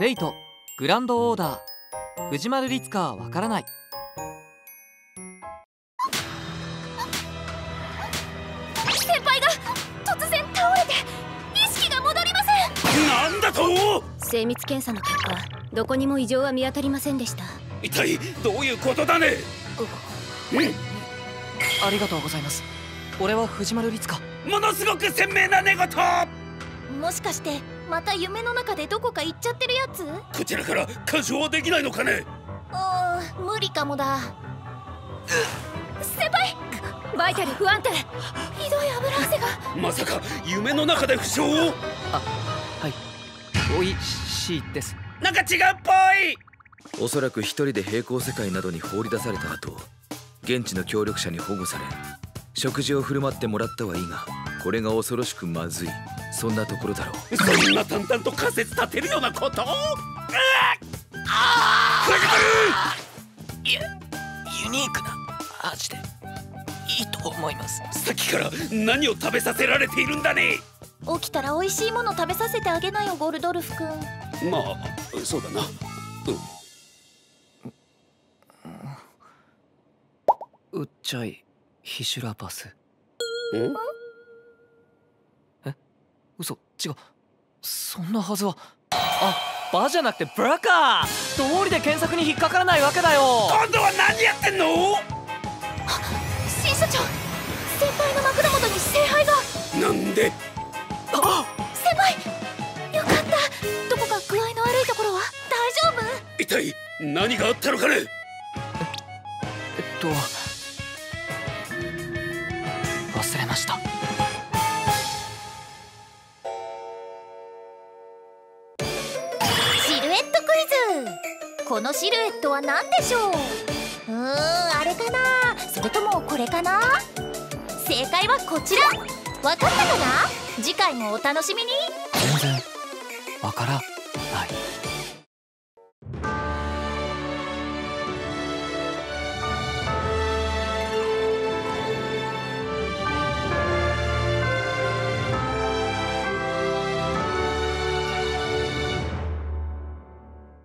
フェイトグランドオーダー。藤丸律香はわからない。先輩が突然倒れて意識が戻りません。なんだと？精密検査の結果どこにも異常は見当たりませんでした。一体どういうことだね？うん。ありがとうございます。俺は藤丸律香。ものすごく鮮明な寝言！もしかしてまた夢の中でどこか行っちゃってるやつ？こちらから干渉はできないのかね？うん無理かもだ。先輩バイタル不安定。ひどい油汗が。まさか夢の中で負傷を？はい。おいしいです。なんか違うっぽい！おそらく一人で平行世界などに放り出された後現地の協力者に保護され食事を振る舞ってもらったはいいがこれが恐ろしくまずい。そんなところだろう。そんな淡々と仮説立てるようなこと。うわあ藤いやユニークな味で。いいと思います。丸さっきから何を食べさせられているんだね。起きたら美味しいもの食べさせてあげなよゴルドルフ君。まあそうだな。うっちゃいヒシュラパス。うん嘘違う。そんなはずは。あバじゃなくてブラか。通りで検索に引っかからないわけだよ。今度は何やってんの？新社長先輩の枕元に聖杯が。なんで？あ先輩よかった。どこか具合の悪いところは？大丈夫？一体何があったのかね？えっと忘れましたこのシルエットは何でしょう？うーんあれかな？それともこれかな？正解はこちら。わかったかな？次回もお楽しみに。全然わからない。